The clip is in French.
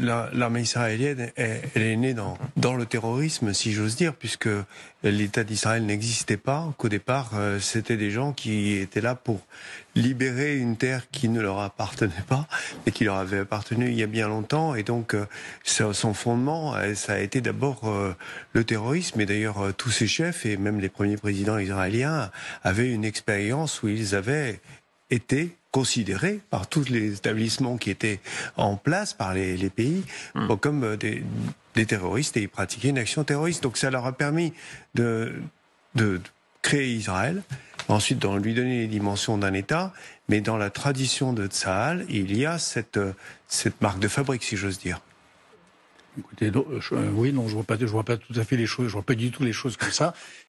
l'armée israélienne, elle, est née dans, dans le terrorisme, si j'ose dire, puisque l'État d'Israël n'existait pas. Qu'au départ, euh, c'était des gens qui étaient là pour libérer une terre qui ne leur appartenait pas, mais qui leur avait appartenu il y a bien longtemps. Et donc, euh, son fondement, euh, ça a été d'abord le terrorisme. Et d'ailleurs, tous ces chefs, et même les premiers présidents israéliens, avaient une expérience où ils avaient été considérés par tous les établissements qui étaient en place, par les, les pays, hmm. comme des, des terroristes et ils pratiquaient une action terroriste. Donc ça leur a permis de, de créer Israël, ensuite de lui donner les dimensions d'un État, mais dans la tradition de Tsahal, il y a cette, cette marque de fabrique, si j'ose dire. Écoutez, euh, oui, non, je vois pas, je vois pas tout à fait les choses, je vois pas du tout les choses comme ça.